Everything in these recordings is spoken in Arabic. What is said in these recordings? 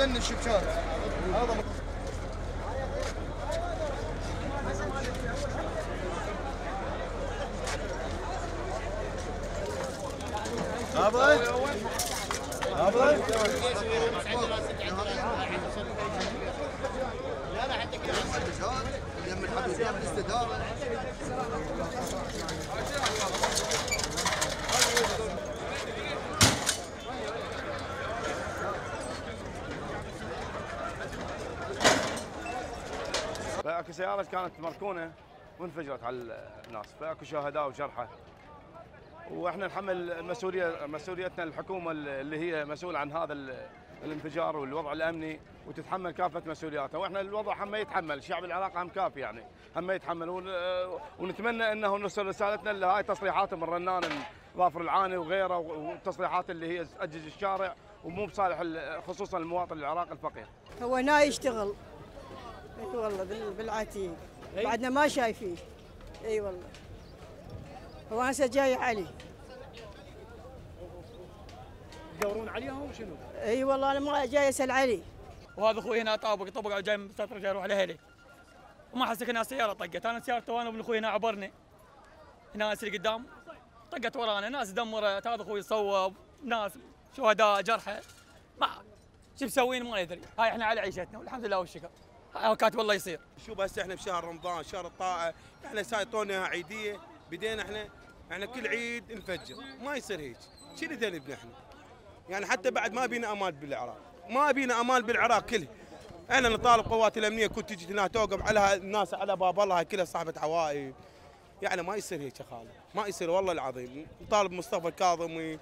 مدنش بشات هذا ابد ابد يم الحدود يم فاكو سيارة كانت مركونه وانفجرت على الناس. فاكو شهداء وجرحى. وإحنا نحمل مسؤوليه مسؤوليتنا الحكومة اللي هي مسؤوله عن هذا ال- الانفجار والوضع الأمني وتتحمل كافة مسؤولياتها. وإحنا الوضع هم يتحمل. الشعب العراقي هم كافي يعني. هم يتحمل. ون- ونتمنى إنه نوصل رسالتنا لهاي تصريحات من رنان ظافر العاني وغيره والتصريحات اللي هي تأجج الشارع ومو بصالح ال- خصوصا المواطن العراقي الفقير. هو هنا يشتغل. إي والله بال- بالعتيق. بعدنا ما شايفين. إي والله. هو هسه جاي علي. تدورون عليهم شنو؟ إي والله أنا ما جاي أسأل علي. وهذا أخوي هنا طابق طبق جاي من سطر جاي يروح لاهله وما حسك هنا سيارة طقت. أنا سيارته وأنا وابن أخوي هنا عبرني. هنا اللي قدام طقت ورانا. ناس دمرت هذا أخوي صوب. ناس شهداء جرحى. ما شو مسوين؟ ما ندري. هاي إحنا على عيشتنا. والحمد لله والشكر هاي كاتب الله يصير. شوف هسه إحنا بشهر رمضان شهر الطاعه إحنا سايطونا عيدية بدينا إحنا إحنا كل عيد نفجر ما يصير هيك. شنو ذنبنا إحنا؟ يعني حتى بعد ما بينا أمان بالعراق ما بينا أمان بالعراق كله. إحنا نطالب قوات الأمنية كنت تجي هنا توقف على الناس على باب الله كلها صاحبة عوائل. يعني ما يصير هيك يا خالد ما يصير والله العظيم. نطالب مصطفى الكاظمي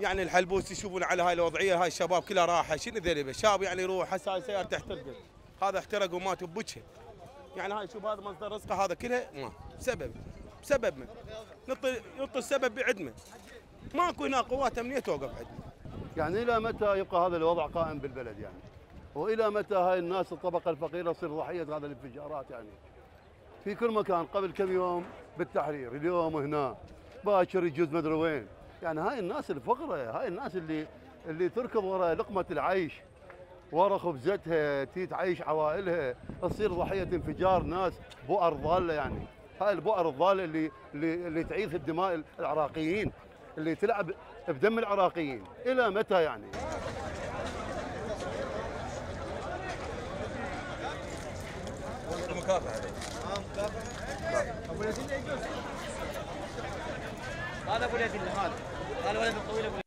يعني الحلبوس يشوفون على هاي الوضعية هاي الشباب كلها راحة. شنو ذنبه شاب يعني يروح هسه سيارته احترقت هذا احترق ومات بوجهه يعني هاي شوف هذا مصدر رزقه هذا كله ما. بسبب بسبب من. نطي نطي السبب بعدمه. ماكو هنا قوات أمنية توقف عندنا يعني إلى متى يبقى هذا الوضع قائم بالبلد يعني؟ وإلى متى هاي الناس الطبقة الفقيرة تصير ضحية هذا الانفجارات يعني؟ في كل مكان قبل كم يوم بالتحرير اليوم هنا باكر يجوز مدري وين. يعني هاي الناس الفقره هاي الناس اللي اللي تركض ورا لقمة العيش. ورا خبزتها تي تعيش عوائلها. تصير ضحية انفجار ناس بؤر ضالة يعني. هاي البؤر الضالة اللي اللي اللي تعيث الدماء العراقيين اللي تلعب بدم العراقيين. إلى متى يعني؟ هذا أبو هذا. هذا الولد الطويل